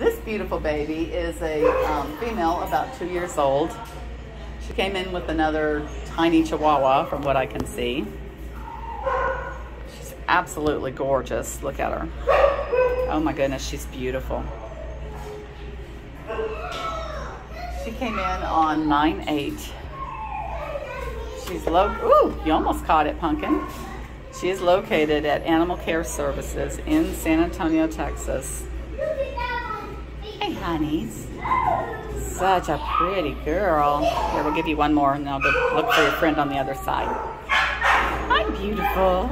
This beautiful baby is a um, female about two years old. She came in with another tiny chihuahua from what I can see. She's absolutely gorgeous. Look at her. Oh my goodness, she's beautiful. She came in on 9-8. She's low, ooh, you almost caught it, Pumpkin. She is located at Animal Care Services in San Antonio, Texas. Such a pretty girl. Here, we'll give you one more and then I'll look for your friend on the other side. Hi, beautiful.